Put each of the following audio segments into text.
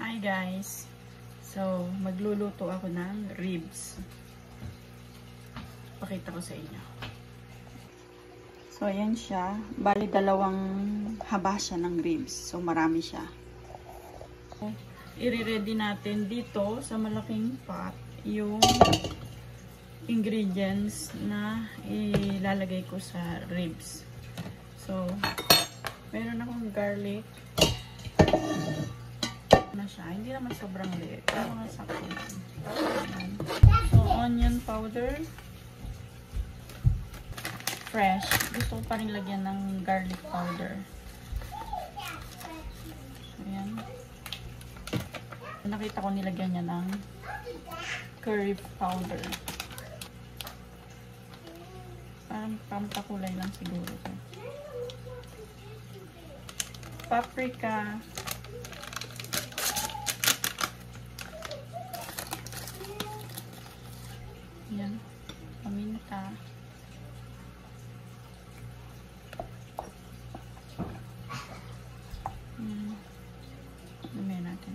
Hi guys! So, magluluto ako ng ribs. Pakita ko sa inyo. So, ayan siya. Bali, dalawang haba siya ng ribs. So, marami siya. I-ready natin dito sa malaking pot yung ingredients na ilalagay ko sa ribs. So, meron akong garlic na siya. Hindi naman sobrang liit. Pero mga sakto. So, onion powder. Fresh. Gusto ko pa rin lagyan ng garlic powder. Ayan. Nakita ko nilagyan niya ng curry powder. Parang pampakulay lang siguro. to. Paprika. Yan. Paminta. Hmm. Dumi natin.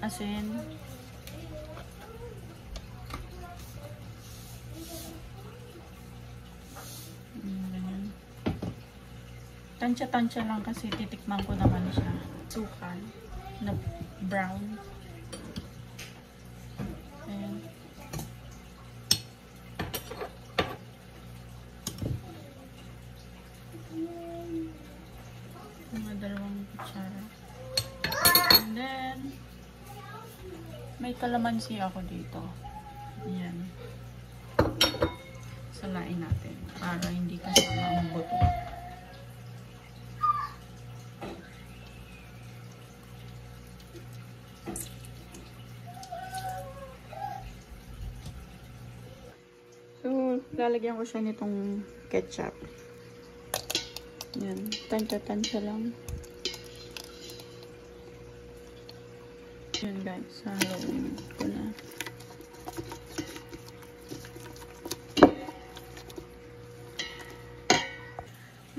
Asin. Hmm. Tansya-tansya lang kasi titikman ko naman siya. Sukal na brown. Ayan. Mga dalawang kutsara. And then, may kalamansi ako dito. Ayan. Salain natin para hindi kasama ang buto. So, lalagyan ko siya nitong ketchup. Yan. Tansya-tansya lang. Yan guys. Haluin ko na.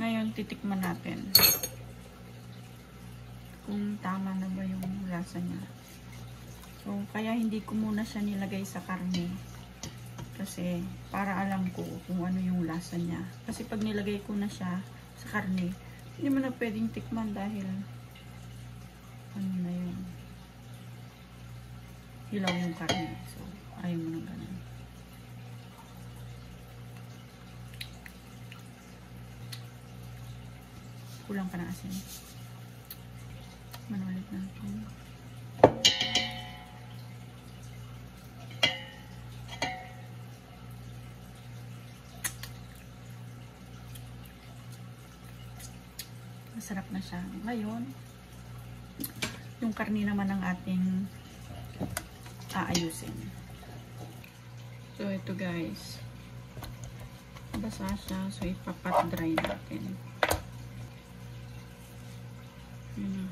Ngayon, titikman natin. Kung tama na ba yung lasa niya. So, kaya hindi ko muna siya nilagay sa karne. Kasi, para alam ko kung ano yung lasa niya. Kasi pag nilagay ko na siya sa karne, hindi mo na pwedeng tikman dahil ano na yun. Hilaw yung karne. So, ayaw mo ng ganun. Kulang pa ng asin. Manulit natin. Masarap na siya. Ngayon, yung karni naman ng ating aayusin. So, ito guys. Basa siya. So, ipapat dry natin. Yun na.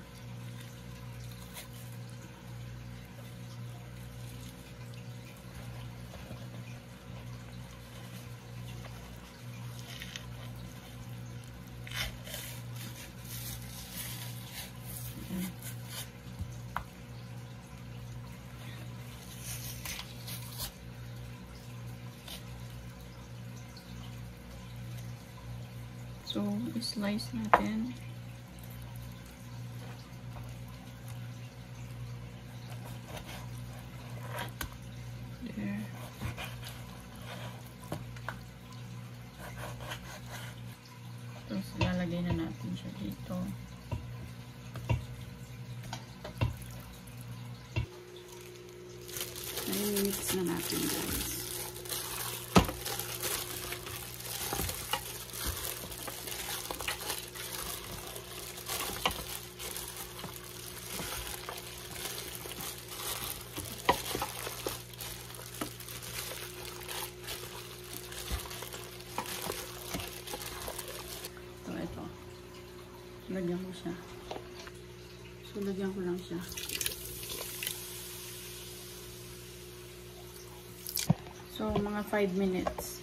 So, slice natin. There. Tapos, lalagay na natin siya dito. Ngayon, mix na natin guys. So, ito. Lagyan ko siya. So, lagyan ko lang siya. So, mga 5 minutes.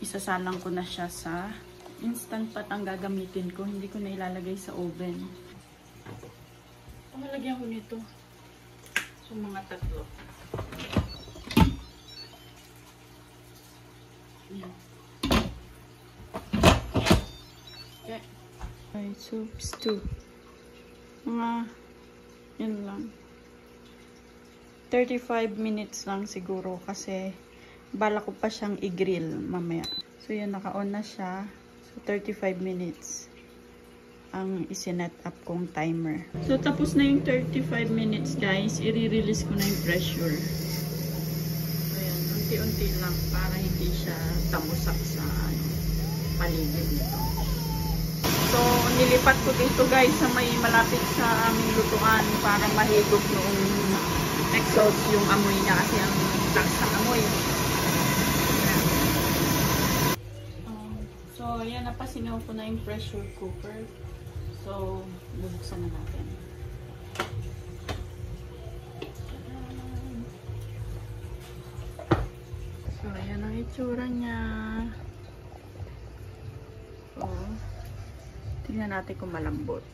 Isasalang ko na siya sa instant pot ang gagamitin ko. Hindi ko na ilalagay sa oven. Pamalagyan ko nito. So, mga tatlo. Yan. Soups too. Mga, yun lang. 35 minutes lang siguro kasi bala ko pa siyang i-grill mamaya. So, yun, naka-on na siya. So, 35 minutes ang isinet up kong timer. So, tapos na yung 35 minutes, guys. I-release ko na yung pressure. So, yan. Unti-unti lang para hindi siya tamusak sa ano, paligid nito. So, nilipat ko dito, guys, sa may malapit sa aming lutuan para mahigop noong exhaust yung amoy niya kasi ang taas ng amoy. Ayan. Um, so, yan, napasinaw ko na yung pressure cooker. So, bubuksan na natin. So, yan ang itsura niya. So, tingnan natin kung malambot.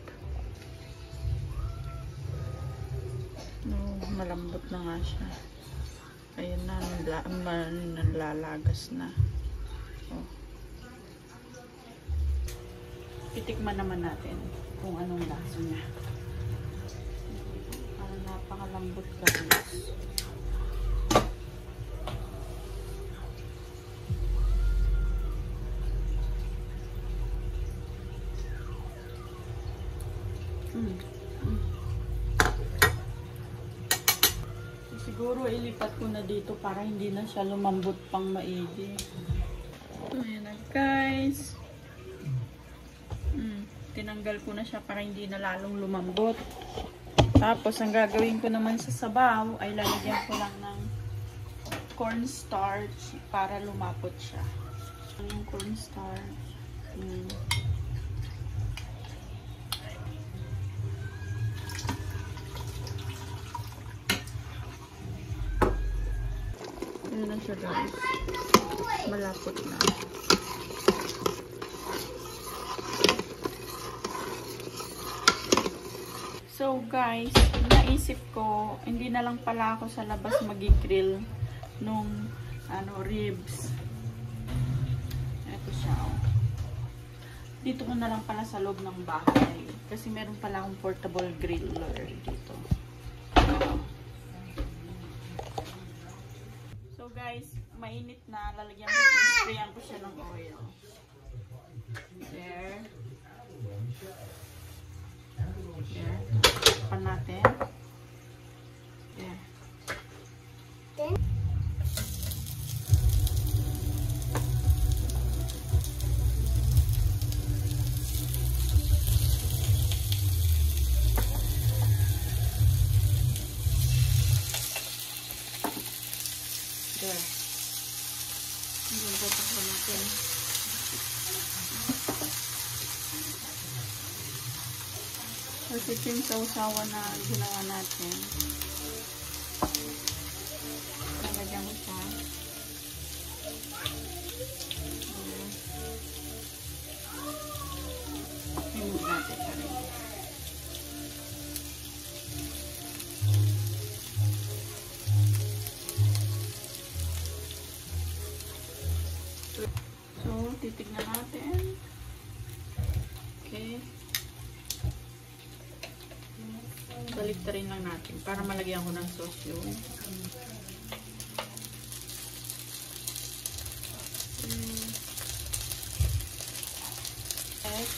No, malambot na nga siya. Ayun na, nalalagas na. Oh. Titikman naman natin kung anong lasa niya. Parang napakalambot guys. Siguro ilipat ko na dito para hindi na siya lumambot pang maigi. Ayan na guys. Mm, tinanggal ko na siya para hindi na lalong lumambot. Tapos, ang gagawin ko naman sa sabaw ay lalagyan ko lang ng cornstarch para lumapot siya. Yung cornstarch? Mm. Ayan na siya guys. Malapot na. So guys, naisip ko, hindi na lang pala ako sa labas mag-grill nung ano, ribs. Ito siya oh. Dito ko na lang pala sa loob ng bahay. Kasi meron pala akong portable griller dito. So mainit na. Lalagyan ko, sprayan ko siya ng oil. There. There. Pan natin. There. There. Hanggang tatakpan natin. Kasi ito yung sausawa na ginawa natin. Lalagyan ko siya. Natin. So, titignan natin. Okay. Balik rin lang natin para malagyan ko ng sauce yun. Egg.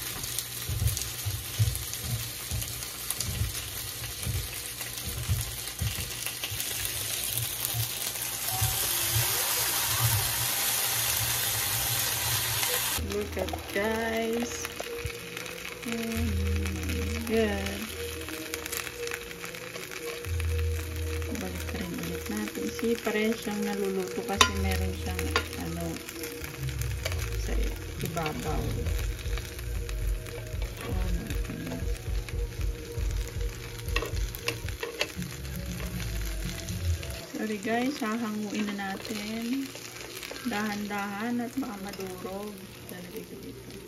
Look at guys. Mm, good. See, pareho siyang naluluto kasi meron siyang ano sa ibabaw. Sorry guys, hahanguin na natin. Dahan-dahan at baka madurog. Lalagay ko dito.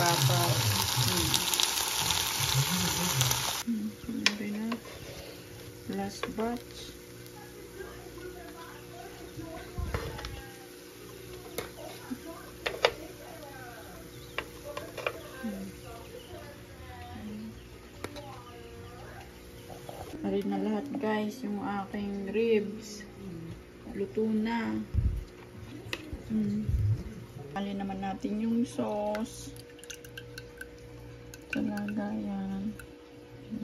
Sabaw. Hmm. Hmm, Siyempre na. Last batch. Arin na lahat guys, yung aking ribs. Luto na. Mm. Alin naman natin yung sauce. Talaga yan.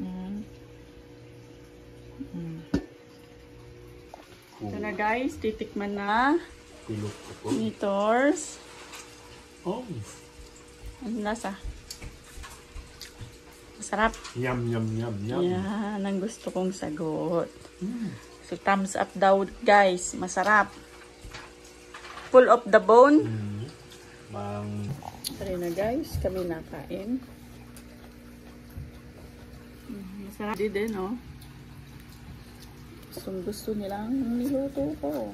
Yan. Mm. Ito na guys, titikman na. Tors. Oh, Ang lasa. Masarap. yum, yum, yum, yum. Yan ang gusto kong sagot. Mm. So, thumbs up daw, guys. Masarap. Full of the bone. Mm. Bang, Tara na, guys. Kami nakain. Masarap din din, no? Gustong gusto nilang niluto ko.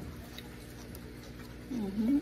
Mhm.